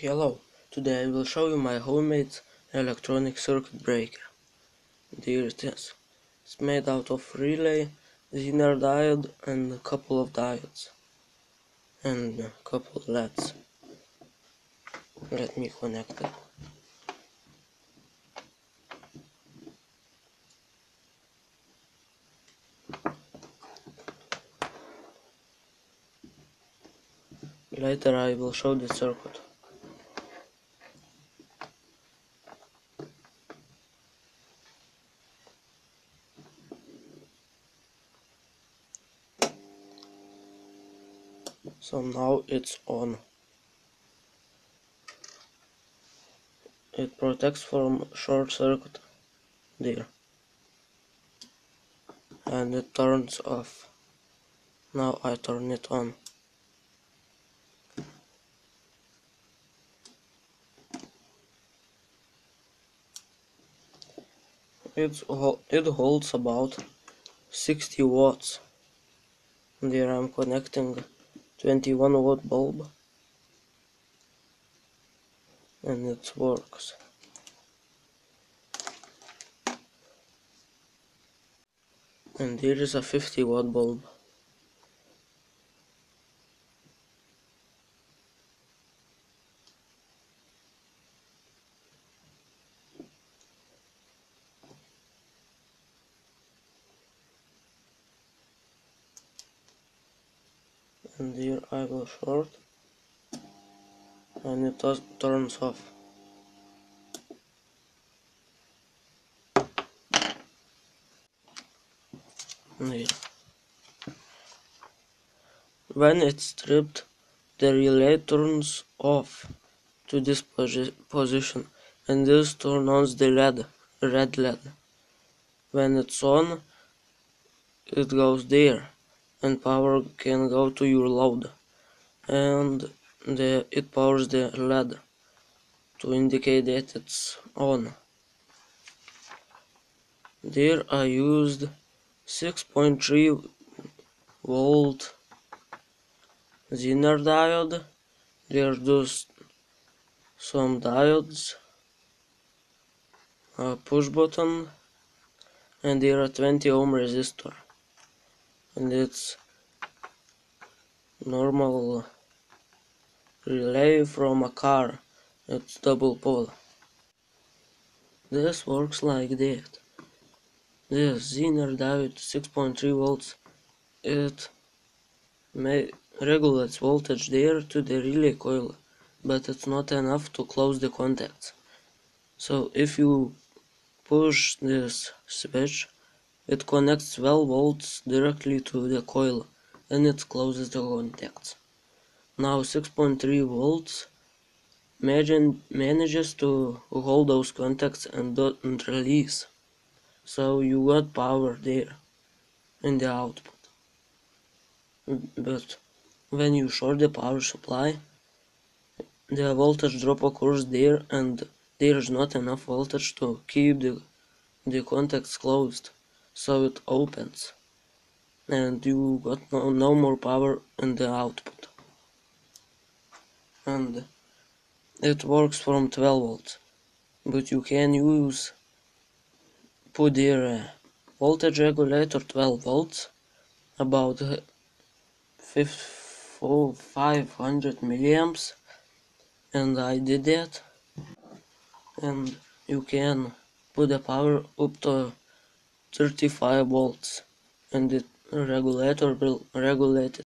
Hello, today I will show you my homemade electronic circuit breaker. Here it is. It's made out of relay, Zener diode and a couple of diodes. And a couple of LEDs. Let me connect it. Later I will show the circuit. So now it's on. It protects from short circuit there. And it turns off. Now I turn it on. It's, it holds about 60 watts. There I'm connecting 21 watt bulb and it works. And here is a 50 watt bulb. And here I go short and it turns off here. When it's stripped the relay turns off to this posi position and this turns on the LED, red LED. When it's on it goes there and power can go to your load and the, it powers the LED to indicate that it's on. There I used 6.3 volt Zener diode. There's just some diodes, a push button, and there are 20 ohm resistor and it's normal relay from a car. It's double pole. This works like that. This Zener diode 6.3 volts. It may regulates voltage there to the relay coil but it's not enough to close the contacts. So if you push this switch it connects 12 volts directly to the coil and it closes the contacts. Now 6.3 volts manages to hold those contacts and don't release. So you got power there in the output. But when you short the power supply, the voltage drop occurs there and there is not enough voltage to keep the, the contacts closed so it opens and you got no, no more power in the output. And it works from 12 volts but you can use put there a voltage regulator 12 volts about uh, 500 milliamps and I did that. And you can put the power up to 35 volts and the regulator will regulate